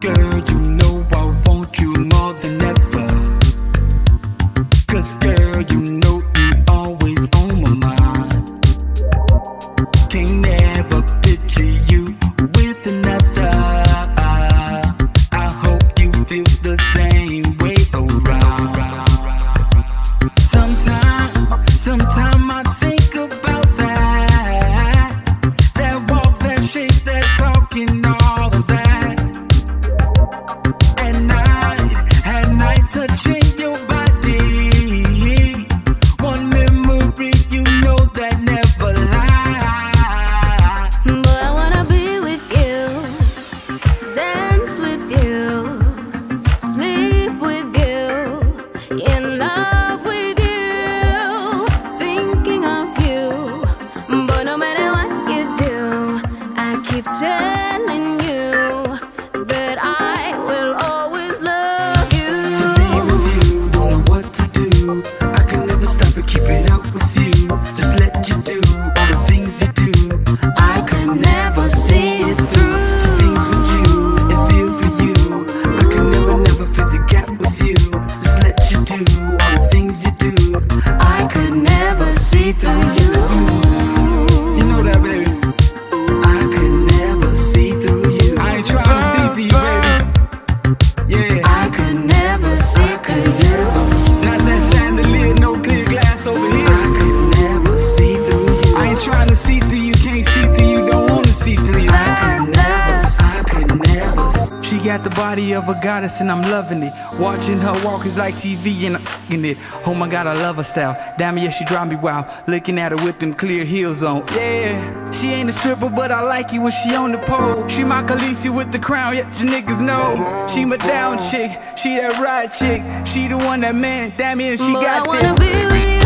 Girl, you know I want you more than ever. Cause girl, you know you always on my mind. Can't ever picture you with another. in love. through got the body of a goddess and I'm loving it. Watching her walk is like TV and I'm it. Oh my god, I love her style. Damn, yeah, she drive me wild. Looking at her with them clear heels on. Yeah, she ain't a stripper, but I like it when she on the pole. She my Khaleesi with the crown, yeah, you niggas know. She my down chick, she that ride chick, she the one that man. Damn, yeah, she but got I wanna this. Be with you.